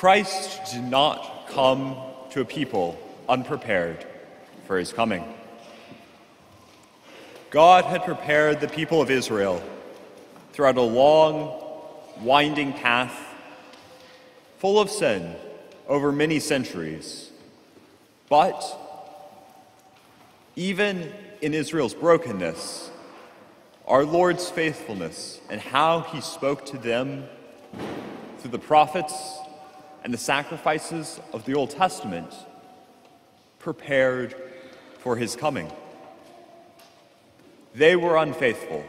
Christ did not come to a people unprepared for his coming. God had prepared the people of Israel throughout a long, winding path full of sin over many centuries. But even in Israel's brokenness, our Lord's faithfulness and how he spoke to them through the prophets and the sacrifices of the Old Testament prepared for his coming. They were unfaithful,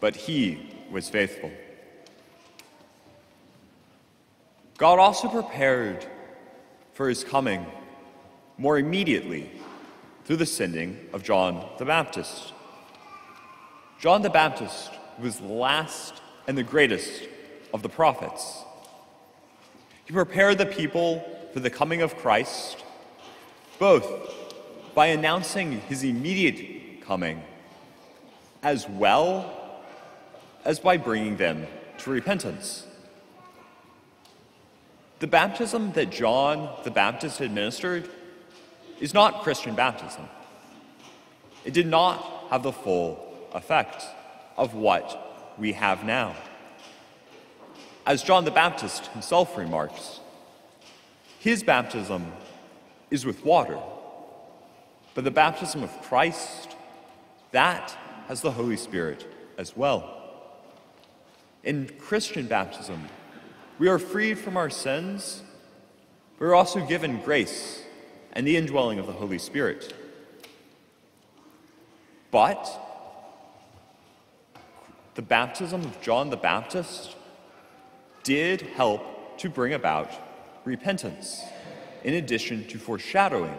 but he was faithful. God also prepared for his coming more immediately through the sending of John the Baptist. John the Baptist was the last and the greatest of the prophets. He prepared the people for the coming of Christ, both by announcing his immediate coming, as well as by bringing them to repentance. The baptism that John the Baptist administered is not Christian baptism. It did not have the full effect of what we have now. As John the Baptist himself remarks, his baptism is with water, but the baptism of Christ, that has the Holy Spirit as well. In Christian baptism, we are freed from our sins, but we're also given grace and the indwelling of the Holy Spirit. But the baptism of John the Baptist did help to bring about repentance, in addition to foreshadowing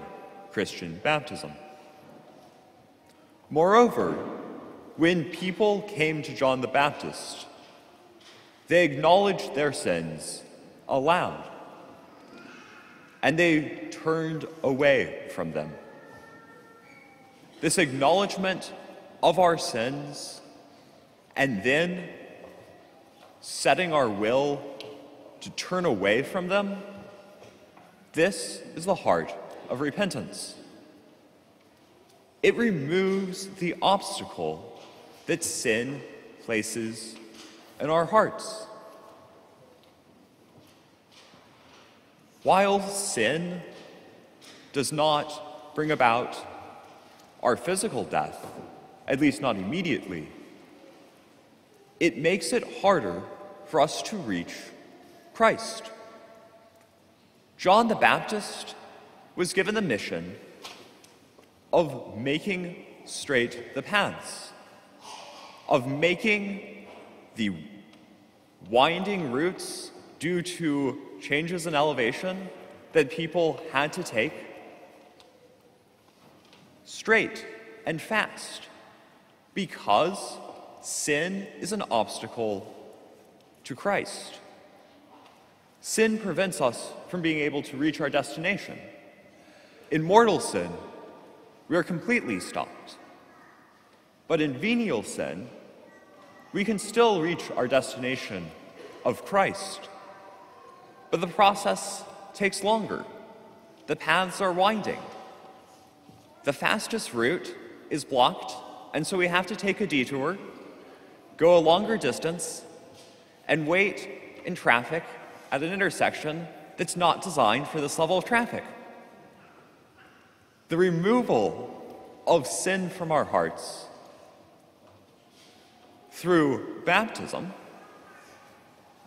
Christian baptism. Moreover, when people came to John the Baptist, they acknowledged their sins aloud, and they turned away from them. This acknowledgement of our sins and then setting our will to turn away from them, this is the heart of repentance. It removes the obstacle that sin places in our hearts. While sin does not bring about our physical death, at least not immediately, it makes it harder for us to reach Christ. John the Baptist was given the mission of making straight the paths, of making the winding routes due to changes in elevation that people had to take straight and fast because sin is an obstacle to Christ. Sin prevents us from being able to reach our destination. In mortal sin, we are completely stopped. But in venial sin, we can still reach our destination of Christ. But the process takes longer. The paths are winding. The fastest route is blocked, and so we have to take a detour, go a longer distance, and wait in traffic at an intersection that's not designed for this level of traffic. The removal of sin from our hearts through baptism,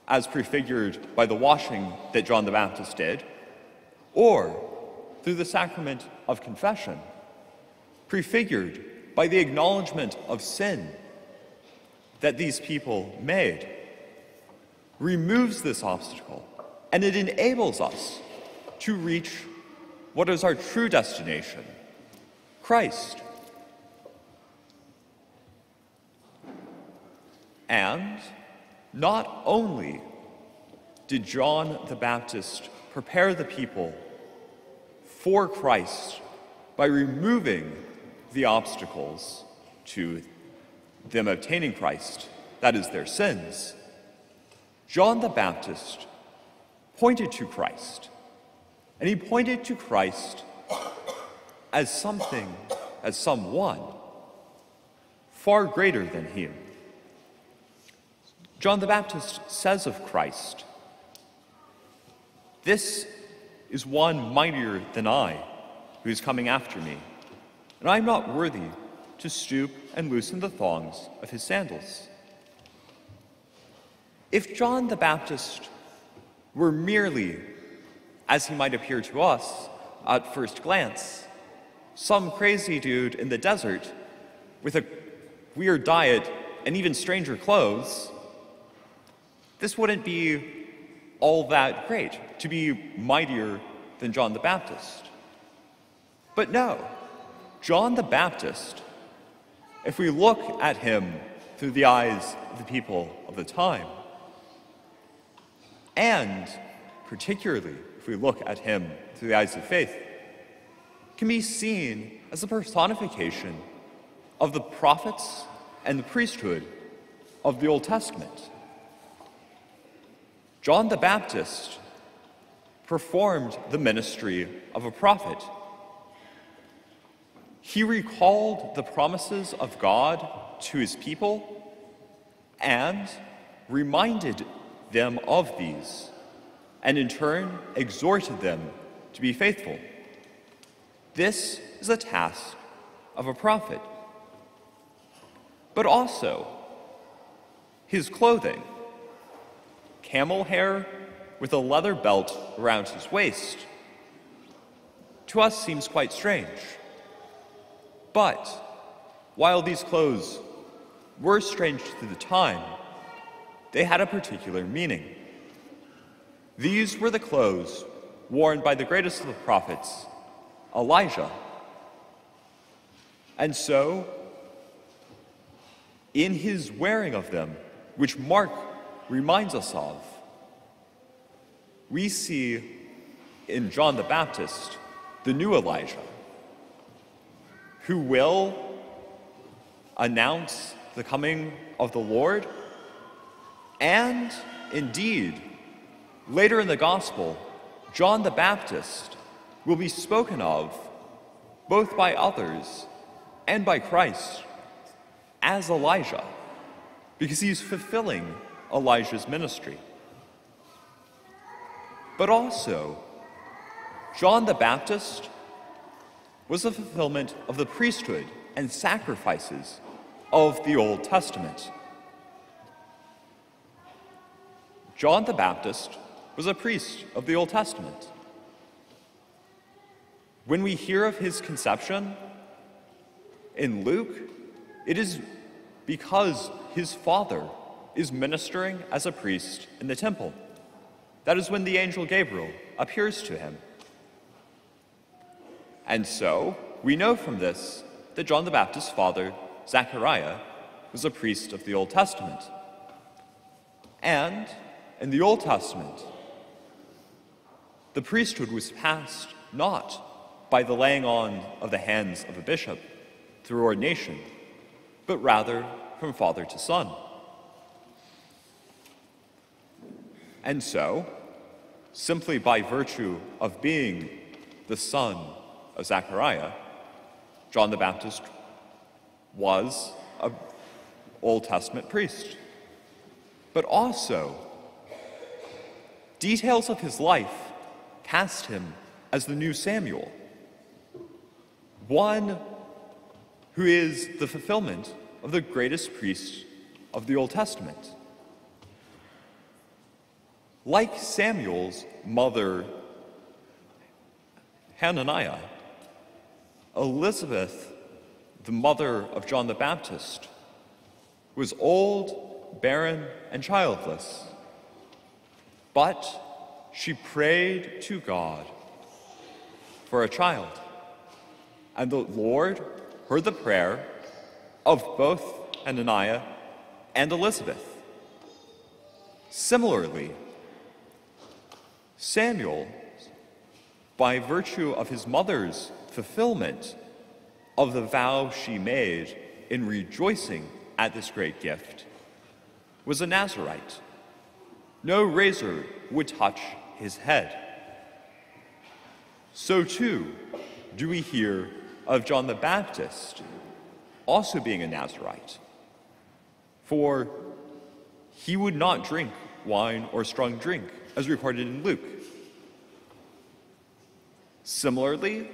as prefigured by the washing that John the Baptist did, or through the sacrament of confession, prefigured by the acknowledgement of sin that these people made, removes this obstacle and it enables us to reach what is our true destination Christ. And not only did John the Baptist prepare the people for Christ by removing the obstacles to them obtaining Christ, that is, their sins, John the Baptist pointed to Christ. And he pointed to Christ as something, as someone far greater than him. John the Baptist says of Christ, This is one mightier than I who is coming after me, and I am not worthy to stoop and loosen the thongs of his sandals. If John the Baptist were merely, as he might appear to us at first glance, some crazy dude in the desert with a weird diet and even stranger clothes, this wouldn't be all that great to be mightier than John the Baptist. But no, John the Baptist, if we look at him through the eyes of the people of the time, and particularly if we look at him through the eyes of faith, can be seen as a personification of the prophets and the priesthood of the Old Testament. John the Baptist performed the ministry of a prophet. He recalled the promises of God to his people and reminded them of these, and in turn exhorted them to be faithful. This is a task of a prophet. But also, his clothing camel hair with a leather belt around his waist to us seems quite strange. But while these clothes were strange to the time, they had a particular meaning. These were the clothes worn by the greatest of the prophets, Elijah. And so, in his wearing of them, which Mark reminds us of, we see in John the Baptist the new Elijah who will announce the coming of the Lord and indeed, later in the Gospel, John the Baptist will be spoken of both by others and by Christ as Elijah, because he's fulfilling Elijah's ministry. But also, John the Baptist was the fulfillment of the priesthood and sacrifices of the Old Testament. John the Baptist was a priest of the Old Testament. When we hear of his conception in Luke, it is because his father is ministering as a priest in the temple. That is when the angel Gabriel appears to him. And so, we know from this that John the Baptist's father, Zechariah, was a priest of the Old Testament. And in the Old Testament, the priesthood was passed not by the laying on of the hands of a bishop through ordination, but rather from father to son. And so, simply by virtue of being the son of Zechariah, John the Baptist was an Old Testament priest. But also, Details of his life cast him as the new Samuel, one who is the fulfillment of the greatest priest of the Old Testament. Like Samuel's mother, Hananiah, Elizabeth, the mother of John the Baptist, was old, barren, and childless. But she prayed to God for a child. And the Lord heard the prayer of both Hananiah and Elizabeth. Similarly, Samuel, by virtue of his mother's fulfillment of the vow she made in rejoicing at this great gift, was a Nazarite. No razor would touch his head. So too do we hear of John the Baptist also being a Nazarite. For he would not drink wine or strong drink, as recorded in Luke. Similarly,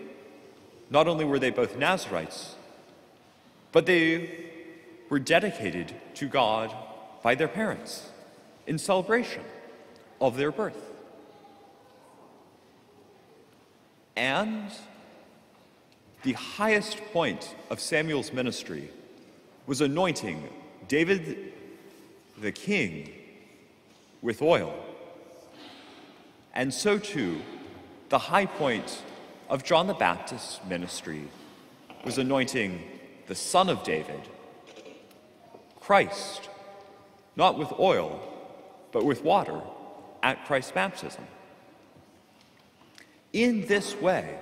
not only were they both Nazarites, but they were dedicated to God by their parents in celebration of their birth. And the highest point of Samuel's ministry was anointing David the king with oil. And so too, the high point of John the Baptist's ministry was anointing the son of David, Christ, not with oil, but with water at Christ's baptism. In this way,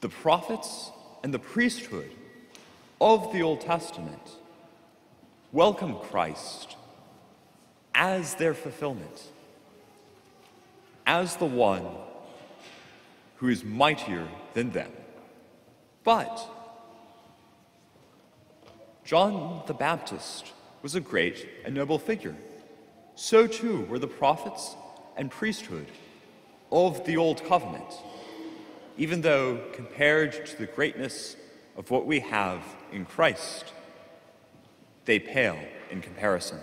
the prophets and the priesthood of the Old Testament welcome Christ as their fulfillment, as the one who is mightier than them. But John the Baptist was a great and noble figure. So too were the prophets and priesthood of the Old Covenant, even though compared to the greatness of what we have in Christ, they pale in comparison.